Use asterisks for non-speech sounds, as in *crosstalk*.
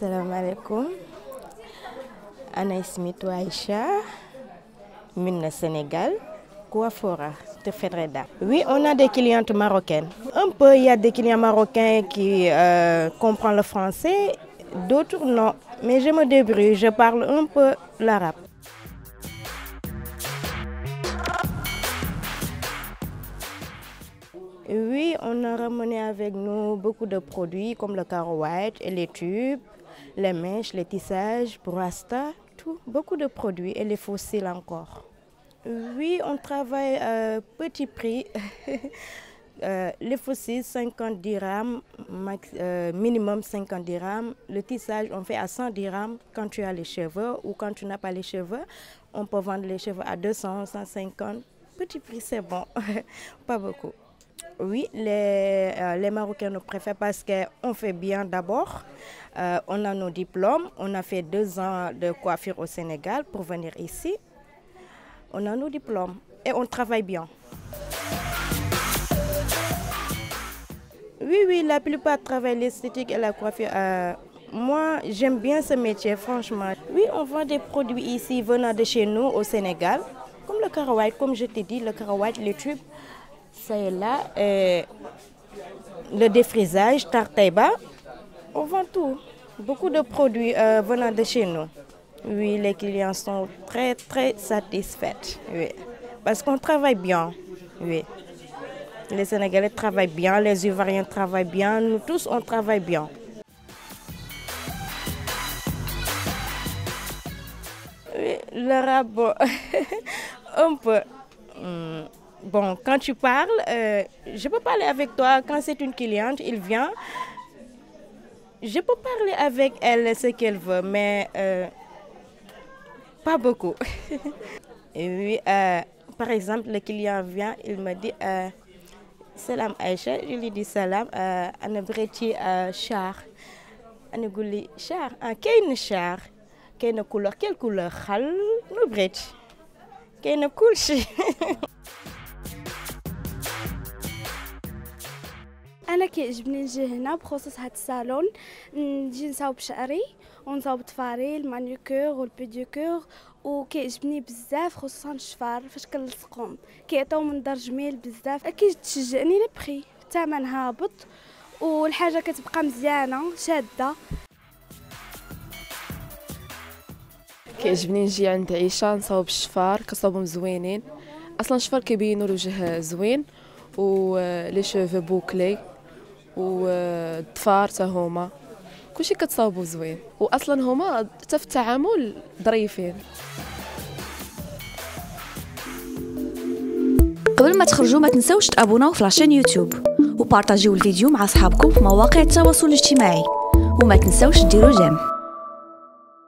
Salam alaikum. Aïcha, Mine Sénégal, Fedreda. Oui, on a des clientes marocaines. Un peu, il y a des clients marocains qui euh, comprennent le français, d'autres non. Mais je me débrouille, je parle un peu l'arabe. Oui, on a ramené avec nous beaucoup de produits comme le caro white et les tubes, les mèches, les tissages, pour Rasta, tout, beaucoup de produits et les fossiles encore. Oui, on travaille à petit prix. *laughs* Euh, les fossiles, 50 dirhams, euh, minimum 50 dirhams. Le tissage, on fait à 100 dirhams quand tu as les cheveux ou quand tu n'as pas les cheveux. On peut vendre les cheveux à 200, 150. Petit prix, c'est bon. *laughs* pas beaucoup. Oui, les, euh, les Marocains nous préfèrent parce qu'on fait bien d'abord. Euh, on a nos diplômes. On a fait deux ans de coiffure au Sénégal pour venir ici. On a nos diplômes et on travaille bien. Oui, oui, la plupart travaillent l'esthétique et la coiffure. Euh, moi, j'aime bien ce métier, franchement. Oui, on vend des produits ici venant de chez nous au Sénégal, comme le caraway, comme je t'ai dit, le caraway, les tubes ça est là. Et le défrisage, tartaiba, on vend tout. Beaucoup de produits euh, venant de chez nous. Oui, les clients sont très, très satisfaits. Oui. Parce qu'on travaille bien. Oui. Les Sénégalais travaillent bien, les Ivoiriens travaillent bien, nous tous, on travaille bien. Oui, l'arabe, *laughs* un peu. Hmm. Bon, quand tu parles, euh, je peux parler avec toi. Quand c'est une cliente, il vient. Je peux parler avec elle ce qu'elle veut, mais euh, pas beaucoup. *laughs* Oui, euh, par exemple, le client vient, il me dit Salam Aïcha. Je lui dis Salam, Anabreti Char. Anagouli Char. Quelle char Quelle couleur Quelle couleur? Khal Nubret. Quelle couleur *laughs* أنا كيعجبني نجي هنا بخصوص هاد الصالون. نجي نصاوب شعري ونصاوب ضفاري المانيكور والبيديكور وكيعجبني بزاف خصوصا الشفار فاش كنلصقهم. كيعطيو منظر جميل بزاف. أكيد تشجعني لي بخي. الثمن هابط والحاجة كتبقى مزيانة شادة. كيعجبني نجي عند عيشة نصاوب الشفار كنصاوبهم زوينين. أصلا الشفار كيبينوا الوجه زوين و لي شوفو بوكلي. والضفار حتى هما. كلشي كتصاوبو زوين. واصلا هما حتى في التعامل ظريفين. قبل ما تخرجوا ما تنسوش تابوناو في لاشين يوتيوب. وبارطاجيو الفيديو مع أصحابكم في مواقع التواصل الاجتماعي. وما تنسوش ديروا جيم.